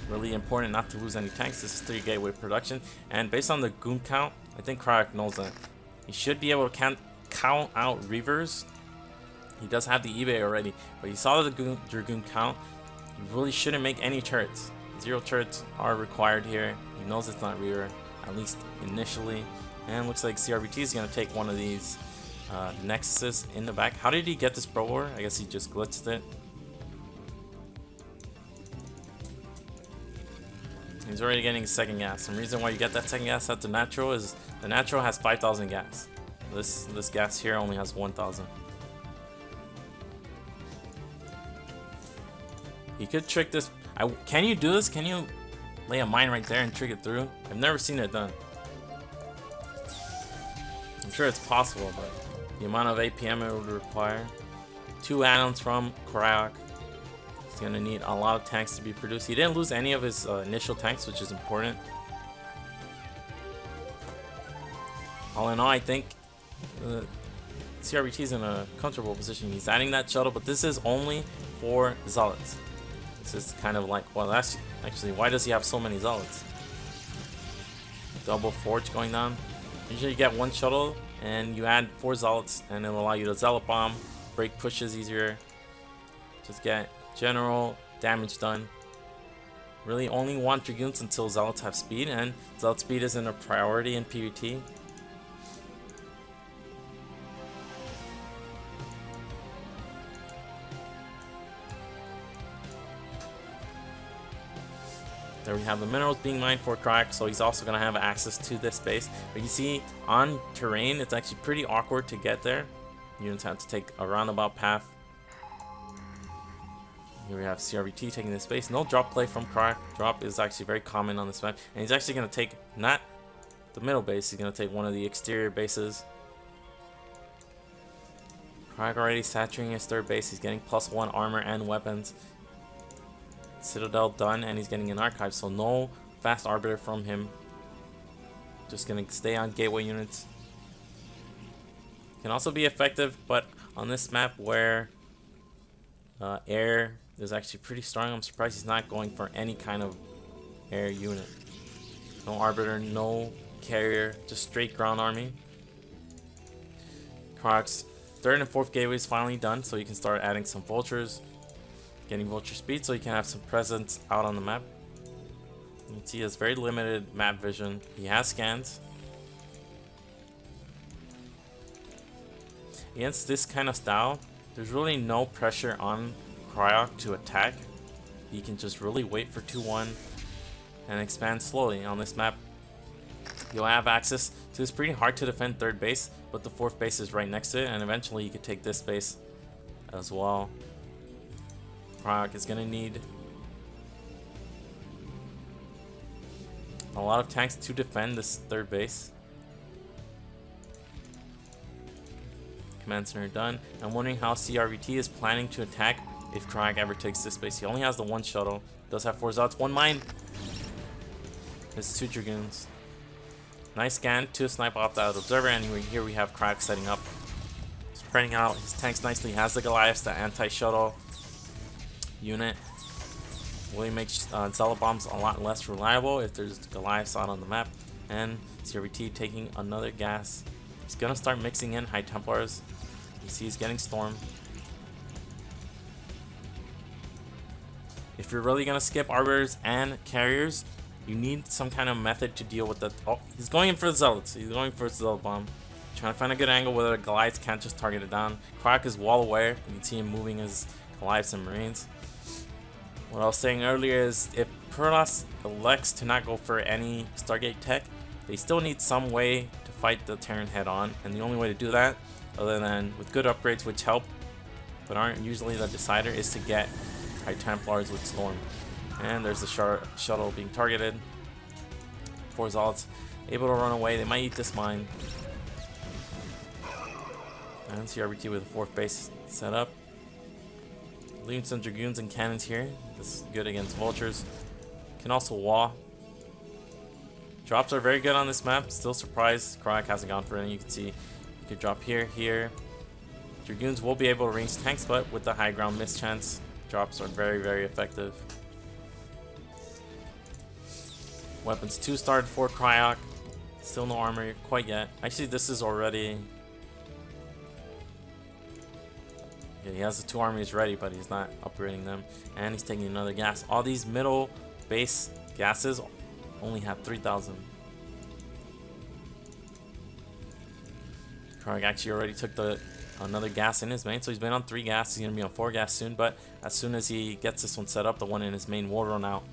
Really important not to lose any tanks. This is 3 gateway production, and based on the goon count, I think Cryok knows that. He should be able to count, count out Reavers he does have the eBay already, but he saw the Dragoon count. He really shouldn't make any turrets. Zero turrets are required here. He knows it's not Reaver, at least initially. And looks like CRVT is going to take one of these uh, Nexuses in the back. How did he get this Pro War? I guess he just glitched it. He's already getting second gas. The reason why you get that second gas at the natural is the natural has 5,000 gas. This this gas here only has 1,000. He could trick this. I, can you do this? Can you lay a mine right there and trick it through? I've never seen it done. I'm sure it's possible, but the amount of APM it would require. Two add-ons from Korak. He's gonna need a lot of tanks to be produced. He didn't lose any of his uh, initial tanks, which is important. All in all, I think uh, CRVT is in a comfortable position. He's adding that shuttle, but this is only for Zealots. Is kind of like, well, that's actually, why does he have so many zealots? Double forge going down. Usually you get one shuttle and you add four zealots and it'll allow you to zealot bomb, break pushes easier. Just get general damage done. Really only want dragoons until zealots have speed and zealot speed isn't a priority in PvT. There we have the minerals being mined for Crack, so he's also going to have access to this space. But you see, on terrain, it's actually pretty awkward to get there. Units have to take a roundabout path. Here we have CRVT taking this space. No drop play from Crack. Drop is actually very common on this map. And he's actually going to take, not the middle base, he's going to take one of the exterior bases. Crack already saturating his third base. He's getting plus one armor and weapons. Citadel done, and he's getting an archive, so no fast arbiter from him. Just gonna stay on gateway units. Can also be effective, but on this map where uh, air is actually pretty strong, I'm surprised he's not going for any kind of air unit. No arbiter, no carrier, just straight ground army. Croc's third and fourth gateway is finally done, so you can start adding some vultures, Getting vulture speed so he can have some presence out on the map. You can see he has very limited map vision. He has scans. against this kind of style, there's really no pressure on Cryok to attack. He can just really wait for 2-1 and expand slowly on this map. You'll have access to this pretty hard to defend third base, but the fourth base is right next to it, and eventually you could take this base as well. Cryok is going to need a lot of tanks to defend this third base. Command center done. I'm wondering how CRVT is planning to attack if Cryok ever takes this base. He only has the one shuttle. Does have four Zots, one mine. His two Dragoons. Nice scan to snipe off that observer, and here we have Cryok setting up. Spreading out his tanks nicely. Has the Goliaths, the anti-shuttle unit. Really makes uh, Zealot bombs a lot less reliable if there's Goliaths out on the map. And CRVT taking another gas. He's gonna start mixing in High Templars. You see he's getting Storm. If you're really gonna skip Arbiters and Carriers, you need some kind of method to deal with that. Oh, he's going in for the Zealots. He's going for the Zealot Bomb. Trying to find a good angle where the Goliaths can't just target it down. Cryok is wall aware. You can see him moving his Goliaths and Marines. What I was saying earlier is if Protoss elects to not go for any Stargate tech, they still need some way to fight the Terran head on. And the only way to do that, other than with good upgrades which help, but aren't usually the decider, is to get High Templars with Storm. And there's the sh shuttle being targeted. Four Zealots able to run away. They might eat this mine. And CRVT with a fourth base set up. Leaving some Dragoons and Cannons here. This is good against Vultures. Can also wall. Drops are very good on this map. Still surprised Cryok hasn't gone for any. You can see you could drop here, here. Dragoons will be able to range tanks, but with the high ground miss chance, drops are very, very effective. Weapons 2 starred for Cryok. Still no armor quite yet. Actually, this is already... He has the two armies ready, but he's not upgrading them. And he's taking another gas. All these middle base gases only have 3,000. Cryok actually already took the another gas in his main, so he's been on three gas. He's gonna be on four gas soon, but as soon as he gets this one set up, the one in his main will run out.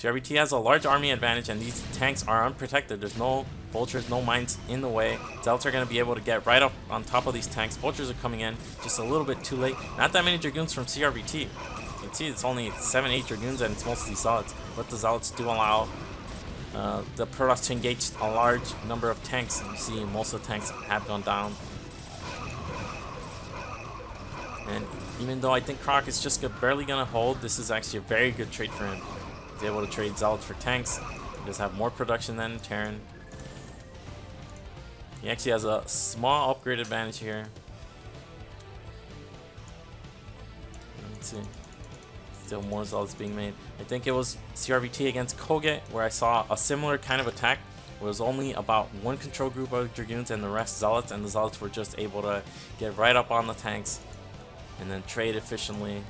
CRVT has a large army advantage and these tanks are unprotected. There's no vultures, no mines in the way. Zealots are going to be able to get right up on top of these tanks. Vultures are coming in just a little bit too late. Not that many Dragoons from CRVT. You can see it's only 7, 8 Dragoons and it's mostly Zealots. But the Zealots do allow uh, the Protoss to engage a large number of tanks. You see most of the tanks have gone down. And even though I think Cryok is just barely going to hold, this is actually a very good trade for him. He's able to trade Zealots for tanks. He does have more production than Terran. He actually has a small upgrade advantage here. Let's see. Still more Zealots being made. I think it was CRVT against Koget where I saw a similar kind of attack. It was only about one control group of Dragoons and the rest Zealots, and the Zealots were just able to get right up on the tanks and then trade efficiently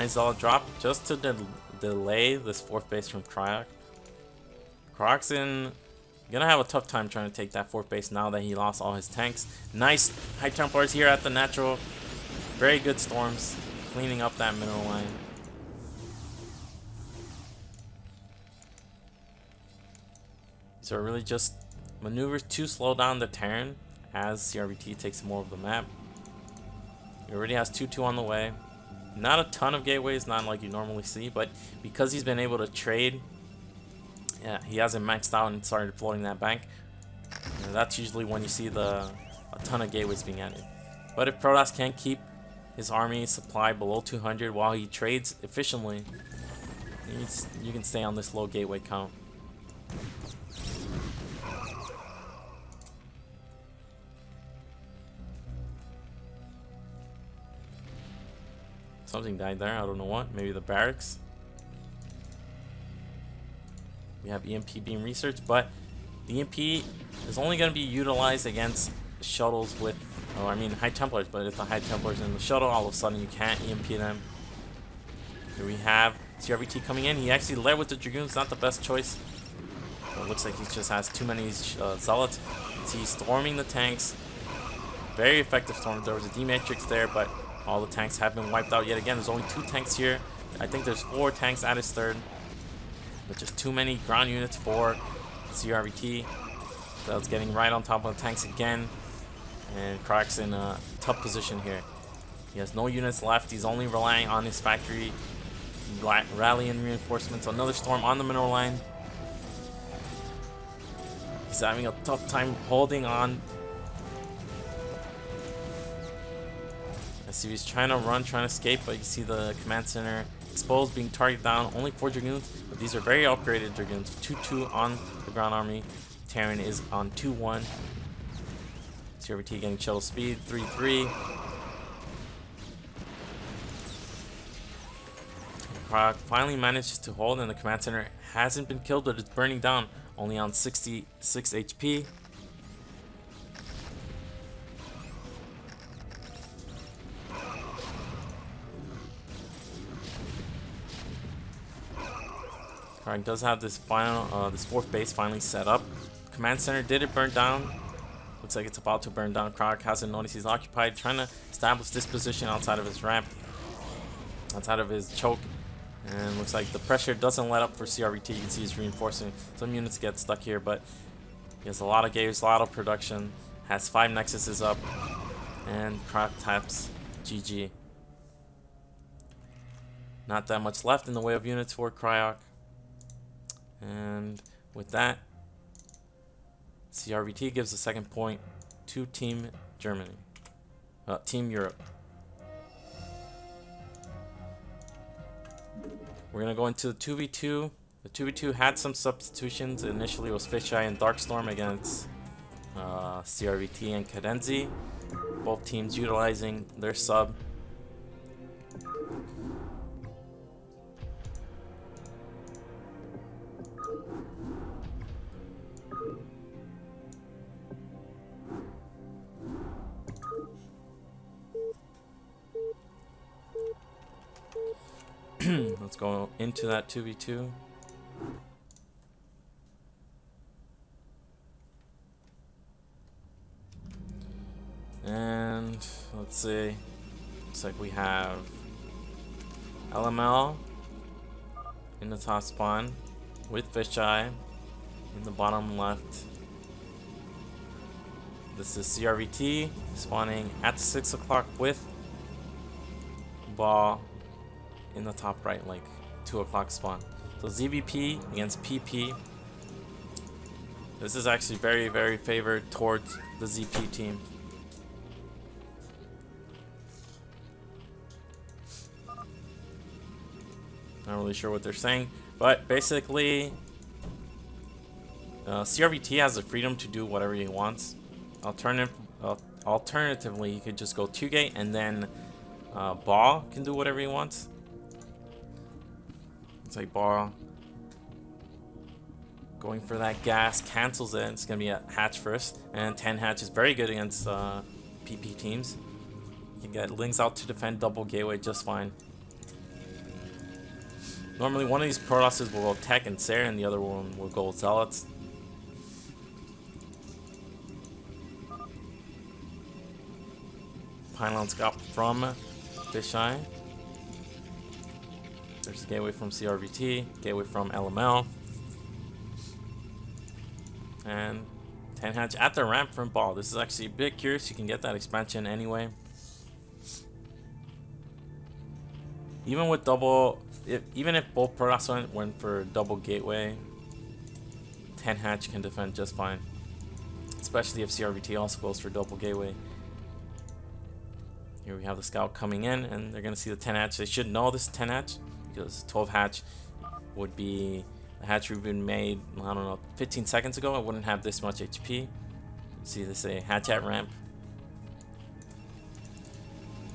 Nice all drop just to de delay this fourth base from. Cryok's in gonna have a tough time trying to take that fourth base now that he lost all his tanks. Nice high templars here at the natural. Very good storms, cleaning up that middle line. So really just maneuvers to slow down the Terran as CRVT takes more of the map. He already has 2-2 on the way. Not a ton of gateways, not like you normally see, but because he's been able to trade, yeah, he hasn't maxed out and started floating that bank. That's usually when you see the a ton of gateways being added. But if Protoss can't keep his army supply below 200 while he trades efficiently, you can stay on this low gateway count. Something died there. I don't know what. Maybe the barracks. We have EMP being researched, but the EMP is only going to be utilized against shuttles with, oh, I mean High Templars, but if the High Templars in the shuttle, all of a sudden you can't EMP them. Here we have CRVT coming in. He actually led with the Dragoons, not the best choice. It looks like he just has too many uh, Zealots. See, storming the tanks. Very effective storm. There was a D-Matrix there, but all the tanks have been wiped out yet again. There's only two tanks here. I think there's four tanks at his third. But just too many ground units for CRVT. It's getting right on top of the tanks again. And Croc's in a tough position here. He has no units left. He's only relying on his factory rallying reinforcements. Another storm on the mineral line. He's having a tough time holding on. I see he's trying to run, trying to escape, but you see the command center exposed, being targeted down. Only four Dragoons, but these are very upgraded Dragoons. 2-2 on the ground army. Terran is on 2-1. CRVT getting shuttle speed, 3-3. Croc finally manages to hold and the command center hasn't been killed but it's burning down only on 66 HP. Alright, does have this final, uh, this fourth base finally set up. Command center did it burn down. Looks like it's about to burn down. Croc hasn't noticed he's occupied, trying to establish this position outside of his ramp, outside of his choke. And looks like the pressure doesn't let up for CRVT. You can see he's reinforcing. Some units get stuck here, but he has a lot of games, a lot of production. Has five Nexuses up. And Croc taps GG. Not that much left in the way of units for Cryok. And with that, CRVT gives the second point to Team Germany. Uh, Team Europe. We're going to go into the 2v2. The 2v2 had some substitutions. Initially it was Fisheye and Darkstorm against uh, CRVT and Cadenzi. Both teams utilizing their sub. (clears throat) Let's go into that 2v2. And let's see. Looks like we have LML in the top spawn with Fisheye in the bottom left. This is CRVT spawning at 6 o'clock with Ball in the top right, like 2 o'clock spawn. So ZVP against PP. This is actually very, very favored towards the ZP team. Not really sure what they're saying, but basically, uh, CRVT has the freedom to do whatever he wants. Alternative, uh, alternatively, he could just go two gate and then uh, Ball can do whatever he wants. Like Ball going for that gas, cancels it. It's going to be a hatch first. And 10 hatch is very good against uh, PP teams. You can get Lings out to defend double gateway just fine. Normally one of these Protosses will go Tech and Sarah and the other one will go Zealots. Pylon Scout from Fisheye. There's a gateway from CRVT, gateway from LML. And 10 hatch at the ramp from ball. This is actually a bit curious. You can get that expansion anyway. Even with double, if, even if both Protoss went for double gateway, 10 hatch can defend just fine. Especially if CRVT also goes for double gateway. Here we have the scout coming in and they're going to see the 10 hatch. They should know this 10 hatch because 12 hatch would be a hatch we've been made, I don't know, 15 seconds ago. I wouldn't have this much HP. See, this a hatch at ramp.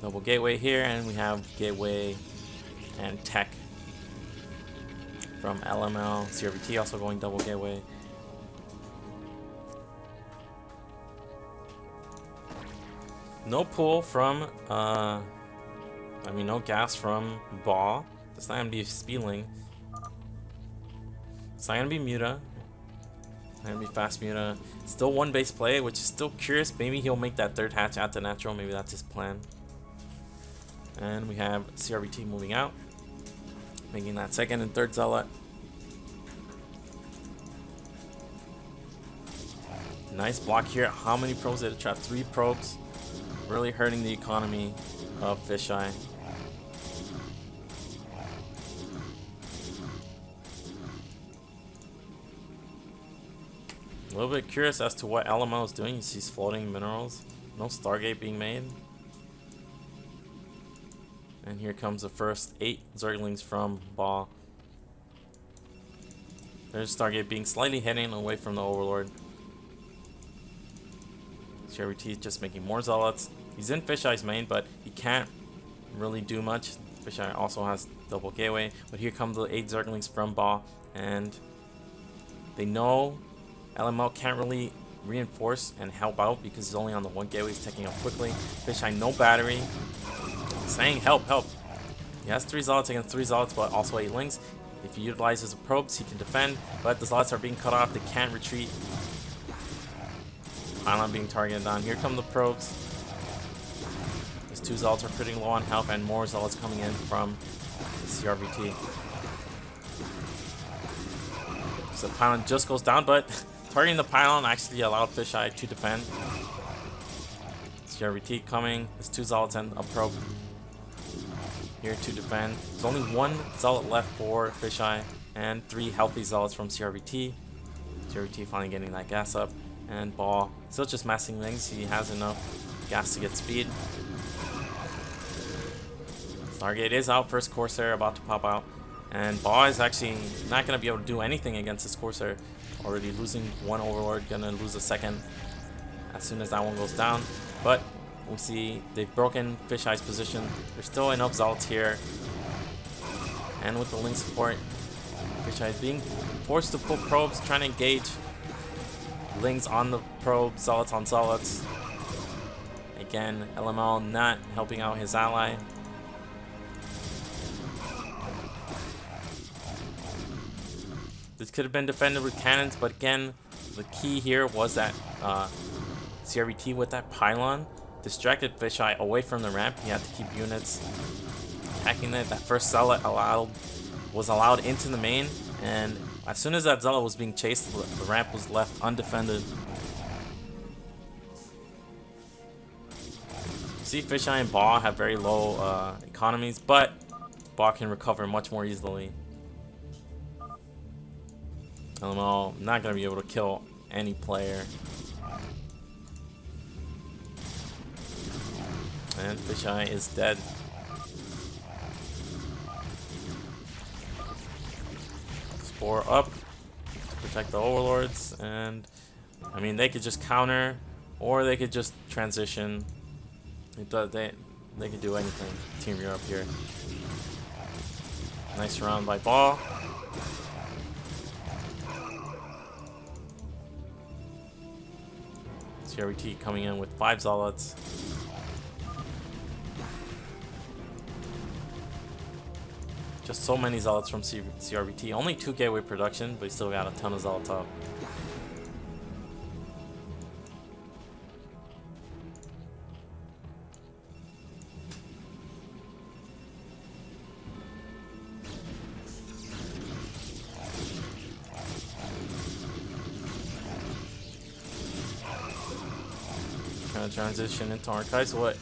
Double gateway here, and we have gateway and tech from LML. CRVT also going double gateway. No pool from, uh, I mean, no gas from Ball. It's not gonna be Speedling. It's not gonna be Muta. It's not gonna be Fast Muta. Still one base play, which is still curious. Maybe he'll make that third hatch at the natural. Maybe that's his plan. And we have CRVT moving out. Making that second and third zealot. Nice block here. How many probes did it trap? Three probes. Really hurting the economy of Fisheye. A little bit curious as to what LML is doing. He sees floating minerals. No Stargate being made. And here comes the first eight Zerglings from Ba. There's Stargate being slightly heading away from the Overlord. CRVT is just making more Zealots. He's in Fisheye's main, but he can't really do much. Fisheye also has double gateway, but here come the eight Zerglings from Ba, and they know LML can't really reinforce and help out because he's only on the one gateway. He's taking up quickly. Fisheye, no battery. Saying help, help. He has three Zealots against three Zealots, but also eight Lings. If he utilizes the probes, he can defend, but the Zealots are being cut off. They can't retreat. Pylon being targeted down. Here come the probes. His two Zealots are pretty low on health, and more Zealots coming in from the CRVT. So Pylon just goes down, but (laughs) targeting the Pylon actually allowed Fisheye to defend. CRVT coming. It's two Zealots and a probe here to defend. There's only one Zealot left for Fisheye, and three healthy Zealots from CRVT. CRVT finally getting that gas up and Ball still just massing things. He has enough gas to get speed. Stargate is out. First Corsair about to pop out. And Ball is actually not going to be able to do anything against this Corsair. Already losing one Overlord. To lose a second as soon as that one goes down. But we see they've broken Fisheye's position. There's still enough Zealots here. And with the ling support, Fisheye is being forced to pull probes, trying to engage Lings on the probe, Zealots on Zealots. Again, LML not helping out his ally. This could have been defended with cannons, but again, the key here was that uh, CRVT with that pylon distracted Fisheye away from the ramp. He had to keep units attacking it. That first zealot allowed was allowed into the main, and as soon as that zealot was being chased, the ramp was left undefended. See, Fisheye and Baw have very low uh, economies, but Baw can recover much more easily. LML not going to be able to kill any player. And Fisheye is dead. Spore up to protect the overlords, and I mean they could just counter, or they could just transition. It does, they they could do anything. Team Europe here. Nice round by Ball. CRVT coming in with five Zealots. Just so many Zealots from CRVT. Only two gateway production, but he still got a ton of Zealots up. Transition into Archives. What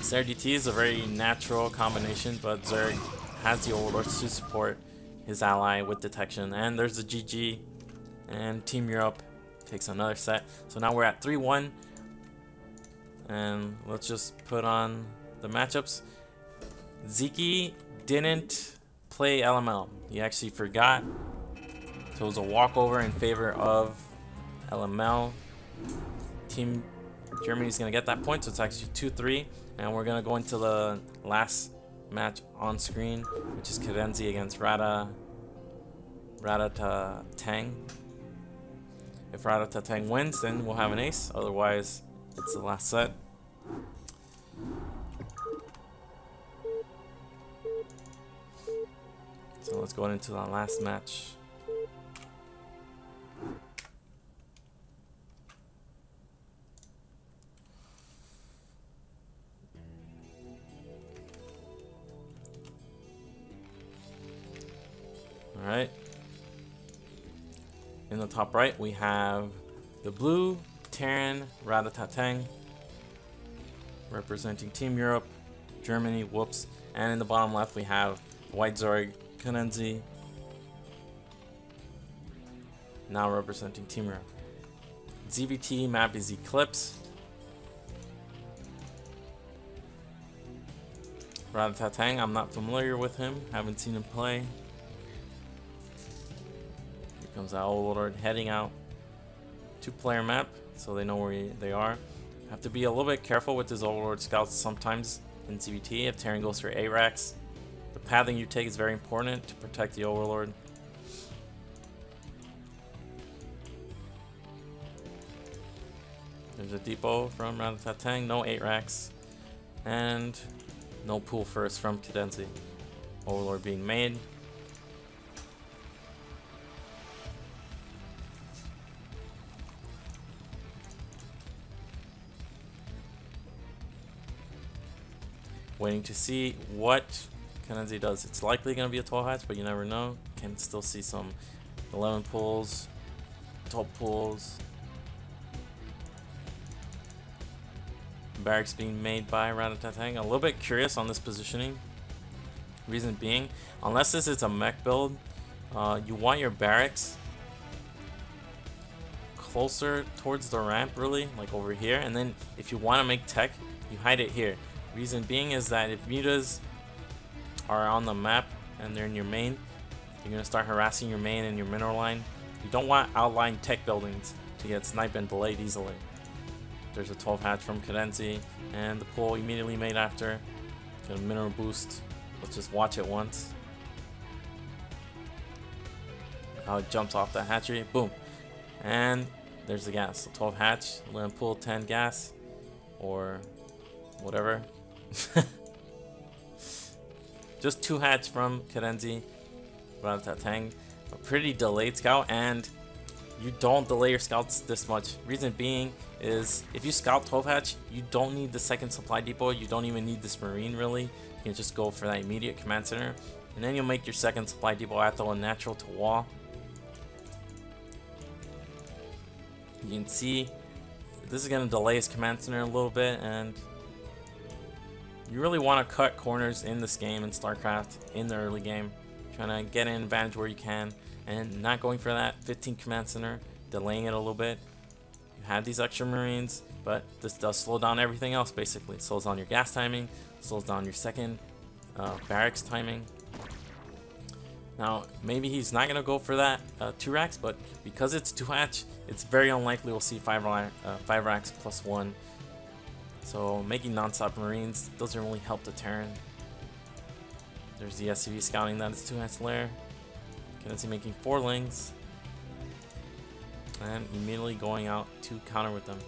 DT is a very natural combination, but Zerg has the Overlords to support his ally with detection. And there's the GG, and Team Europe takes another set. So now we're at 3-1, and let's just put on the matchups. Ziki didn't play LML. He actually forgot. So it was a walkover in favor of LML. Team Germany's going to get that point, so it's actually 2-3. And we're going to go into the last match on screen, which is Cadenzi against Rada Radata Tang. If Radata Tang wins, then we'll have an ace. Otherwise, It's the last set. So let's go into the last match. Alright. In the top right, we have the blue Terran Ratatatang representing Team Europe, Germany, whoops. And in the bottom left, we have White Zerg Cadenzi, now representing Team Europe. ZVT map is Eclipse. Ratatatang, I'm not familiar with him, haven't seen him play. Comes Owlord heading out. Two player map, so they know where they are. Have to be a little bit careful with his Overlord scouts sometimes in ZVT if Terran goes for ARAX. The pathing you take is very important to protect the Overlord. There's a depot from Ratatatang, no 8 racks, and no pool first from Cadenzi. Overlord being made. Waiting to see what Cadenzi does. It's likely going to be a 12 hatch, but you never know. Can still see some 11 pools, 12 pools. Barracks being made by Ratatatang. A little bit curious on this positioning. Reason being, unless this is a mech build, uh, you want your barracks closer towards the ramp really, like over here. And then if you want to make tech, you hide it here. Reason being is that if mutas are on the map and they're in your main, you're going to start harassing your main and your mineral line. You don't want outlying tech buildings to get sniped and delayed easily. There's a 12 hatch from Cadenzi, and the pool immediately made after. Get a mineral boost. Let's just watch it once. How it jumps off the hatchery. Boom. And there's the gas. 12 hatch. Let him pull 10 gas. Or whatever. (laughs) Just two hats from Cadenzi, Tang. A pretty delayed scout, and you don't delay your scouts this much. Reason being is if you scout 12 hatch, you don't need the second supply depot. You don't even need this marine really. You can just go for that immediate command center, and then you'll make your second supply depot after a natural to wall. You can see this is going to delay his command center a little bit, and you really want to cut corners in this game in StarCraft in the early game. Trying to get an advantage where you can and not going for that 15 command center, delaying it a little bit. You have these extra marines, but this does slow down everything else basically. It slows down your gas timing, slows down your second uh, barracks timing. Now, maybe he's not going to go for that uh, 2 racks, but because it's 2 hatch, it's very unlikely we'll see 5, uh, five racks plus 1 so making non-stop marines doesn't really help the Terran. There's the SCV scouting that is 2 hatch lair. Cadenzi making 4 lings. And immediately going out to counter with them.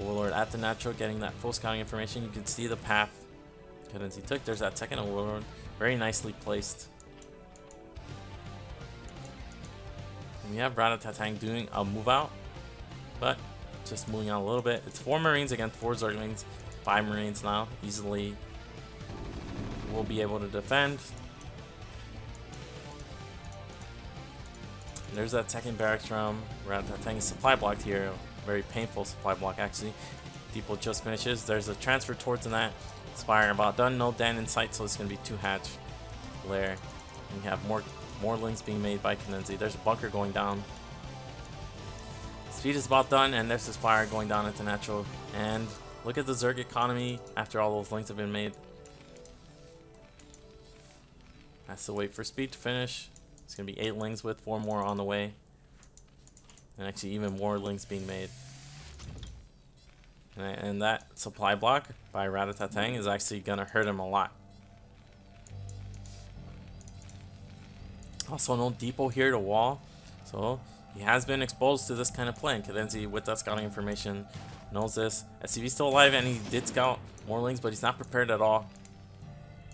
Overlord at the natural getting that full scouting information. You can see the path Cadenzi took. There's that second Overlord. Very nicely placed. And we have Ratatatang doing a move out. But just moving on a little bit. It's four Marines against four Zerglings. Five Marines now. Easily will be able to defend. There's that second barracks room. We're at from Ratatang supply block here. Very painful supply block actually. Depot just finishes. There's a transfer towards that. Spire about done. No den in sight, so it's going to be two hatch lair. And we have more more lings being made by Cadenzi. There's a bunker going down. Speed is about done, and there's this spire going down into natural. And look at the Zerg economy after all those lings have been made. Has to wait for speed to finish. It's going to be 8 lings with 4 more on the way. And actually even more lings being made. And that supply block by Ratatatang is actually going to hurt him a lot. Also no depot here to wall. So he has been exposed to this kind of play, and Cadenzi, with that scouting information, knows this. SCV's still alive and he did scout more lings, but he's not prepared at all.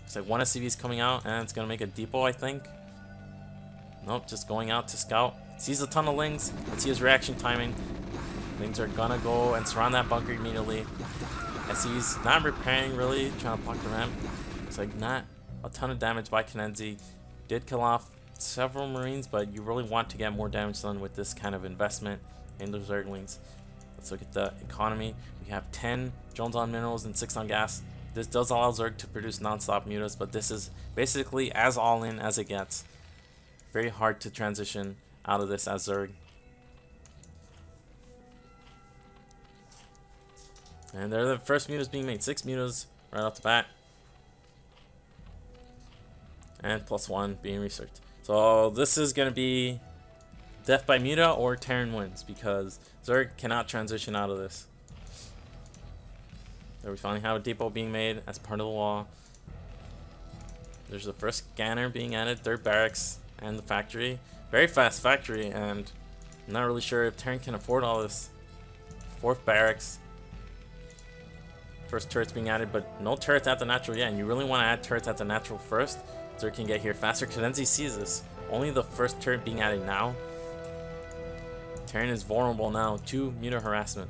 It's like one SCV is coming out and it's gonna make a depot, I think. Nope, just going out to scout. Sees a ton of lings. Let's see his reaction timing. Lings are gonna go and surround that bunker immediately. SCV's not repairing really, trying to block the ramp. It's like not a ton of damage by Cadenzi. Did kill off several marines, but you really want to get more damage done with this kind of investment in those Zerglings. Let's look at the economy. We have 10 drones on minerals and 6 on gas. This does allow Zerg to produce non-stop mutas, but this is basically as all-in as it gets. Very hard to transition out of this as Zerg. And they're the first mutas being made. Six mutas right off the bat. And plus one being researched. So this is going to be death by muta or Terran wins because Zerg cannot transition out of this. There we finally have a depot being made as part of the wall. There's the first scanner being added, third barracks, and the factory. Very fast factory, and I'm not really sure if Terran can afford all this. Fourth barracks. First turrets being added, but no turrets at the natural yet, and you really want to add turrets at the natural first, can get here faster. Cadenzi sees this. Only the first turret being added now. Terran is vulnerable now to muta harassment.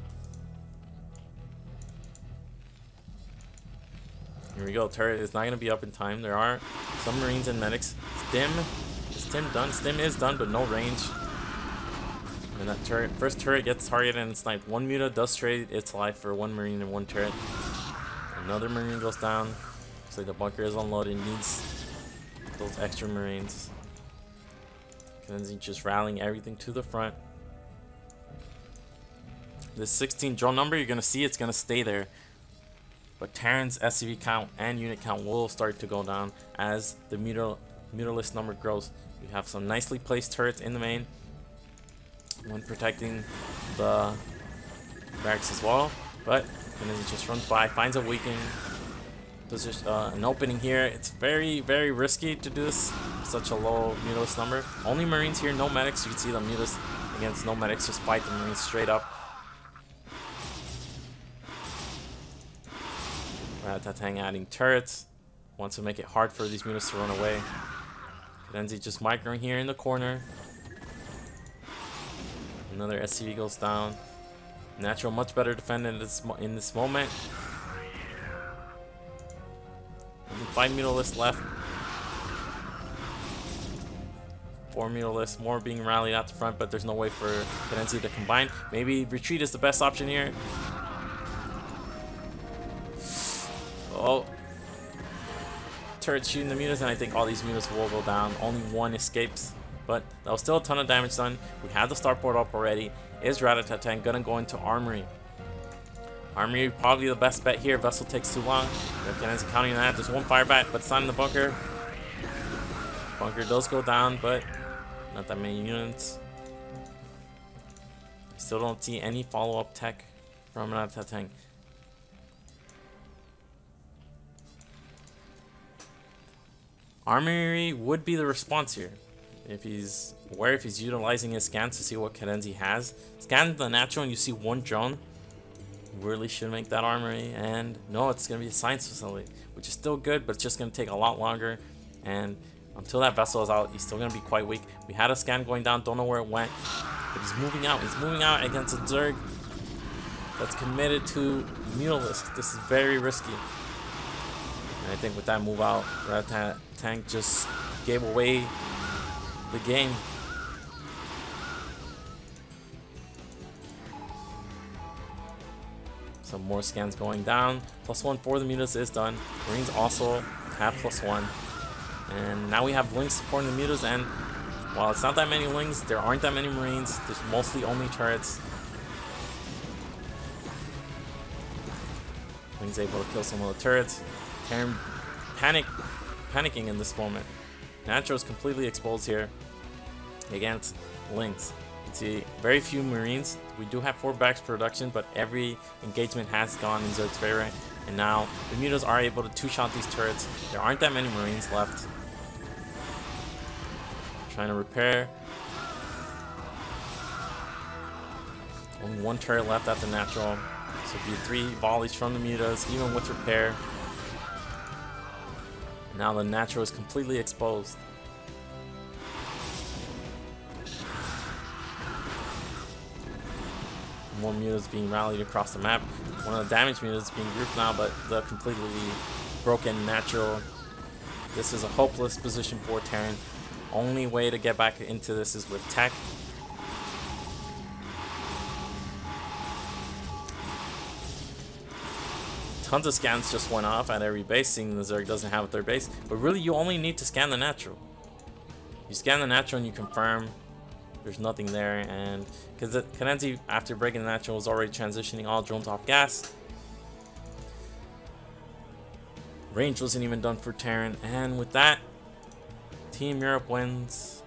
Here we go. Turret is not going to be up in time. There are some Marines and medics. Stim. Is Stim done? Stim is done, but no range. And that turret, first turret gets targeted and sniped. One Muta does trade its life for one Marine and one turret. Another Marine goes down. Looks like the bunker is unloaded. Needs those extra Marines. Cadenzi just rallying everything to the front. This 16 drone number, you're going to see it's going to stay there. But Terran's SCV count and unit count will start to go down as the mutal mutalisk number grows. We have some nicely placed turrets in the main. when protecting the barracks as well. But then he just runs by, finds a weakening position, uh, an opening here. It's very, very risky to do this. Such a low mutalisk number. Only marines here, no medics. You can see the mutalisk against no medics just fight the marines straight up. Ratatang adding turrets. Wants to make it hard for these mutas to run away. Cadenzi just microing here in the corner. Another SCV goes down. Natural much better defended in this moment. Five mutalisks left. Four mutalisks, more being rallied out the front, but there's no way for Cadenzi to combine. Maybe retreat is the best option here. Oh. Turret shooting the mutas, and I think all these mutas will go down. Only one escapes, but that was still a ton of damage done. We have the starport up already. Is Rattata gonna go into Armory? Armory probably the best bet here. Vessel takes too long. Cannons counting that. There's one fire bat, but it's not in the bunker. Bunker does go down, but not that many units. Still don't see any follow-up tech from Ratatang. Armory would be the response here. If he's aware, if he's utilizing his scans to see what Cadenzi has. Scan the natural and you see one drone. Really should make that armory. And no, it's going to be a science facility, which is still good, but it's just going to take a lot longer. And until that vessel is out, he's still going to be quite weak. We had a scan going down, don't know where it went. But he's moving out. He's moving out against a Zerg that's committed to Mutalisk. This is very risky. And I think with that move out, that tank just gave away the game. Some more scans going down. Plus one for the mutas is done. Marines also have plus one. And now we have lings supporting the mutas and while it's not that many lings, there aren't that many Marines. There's mostly only turrets. Lings able to kill some of the turrets. Terran panic, panicking in this moment. Natro is completely exposed here against Lings. You see very few Marines. We do have four backs production, but every engagement has gone in Zerg's favor. And now the mutas are able to two-shot these turrets. There aren't that many Marines left. Trying to repair. Only one turret left at the natural. So be three volleys from the mutas, even with repair. Now the natural is completely exposed. More mutas being rallied across the map. One of the damage mutas being grouped now, but the completely broken natural. This is a hopeless position for Terran. Only way to get back into this is with tech. Tons of scans just went off at every base, seeing the Zerg doesn't have a third base. But really, you only need to scan the natural. You scan the natural and you confirm there's nothing there. And because Cadenzi, after breaking the natural, was already transitioning all drones off gas. Range wasn't even done for Terran. And with that, Team Europe wins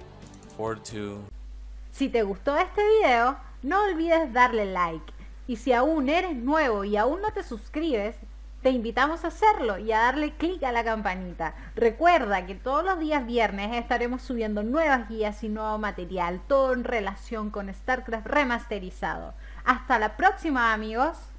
4-2. Si te gustó este video, no olvides darle like. Y si aún eres nuevo y aún no te suscribes, te invitamos a hacerlo y a darle clic a la campanita. Recuerda que todos los días viernes estaremos subiendo nuevas guías y nuevo material, todo en relación con StarCraft remasterizado. Hasta la próxima amigos.